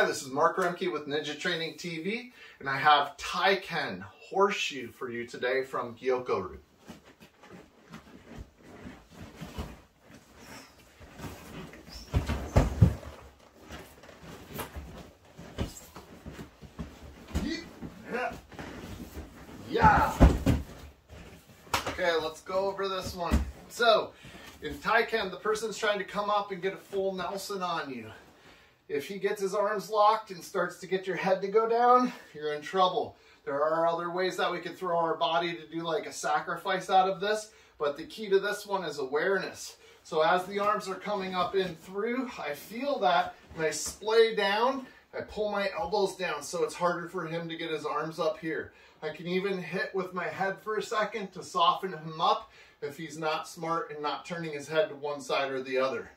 Hi, this is Mark Roemke with Ninja Training TV, and I have Taiken Horseshoe for you today from Gyokko-Ryu. Yeah. Okay, let's go over this one. So, in Taiken, the person's trying to come up and get a full Nelson on you. If he gets his arms locked and starts to get your head to go down, you're in trouble. There are other ways that we can throw our body to do like a sacrifice out of this, but the key to this one is awareness. So as the arms are coming up in through, I feel that and I splay down, I pull my elbows down so it's harder for him to get his arms up here. I can even hit with my head for a second to soften him up if he's not smart and not turning his head to one side or the other.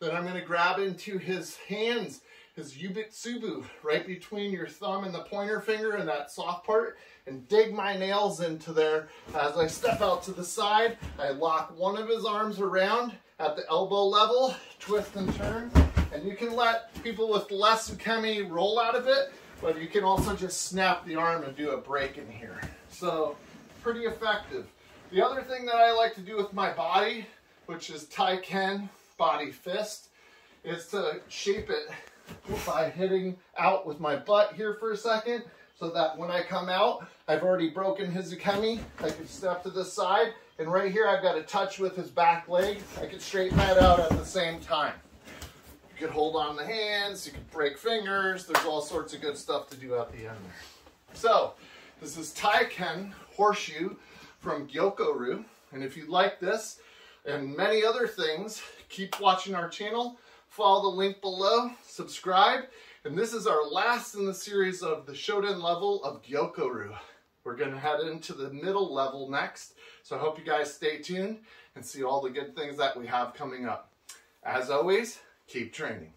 Then I'm gonna grab into his hands, his yubitsubu, right between your thumb and the pointer finger and that soft part, and dig my nails into there. As I step out to the side, I lock one of his arms around at the elbow level, twist and turn, and you can let people with less ukemi roll out of it, but you can also just snap the arm and do a break in here. So, pretty effective. The other thing that I like to do with my body, which is Taiken, body fist is to shape it by hitting out with my butt here for a second so that when I come out, I've already broken his ukemi. I can step to the side and right here I've got a touch with his back leg. I can straighten that out at the same time. You could hold on the hands, you could break fingers, there's all sorts of good stuff to do at the end there. So, this is Taiken Horseshoe from Gyokko-Ryu. And if you like this, and many other things, keep watching our channel. Follow the link below, subscribe, and this is our last in the series of the Shoden level of Gyokko-Ryu. We're going to head into the middle level next, so I hope you guys stay tuned and see all the good things that we have coming up. As always, keep training.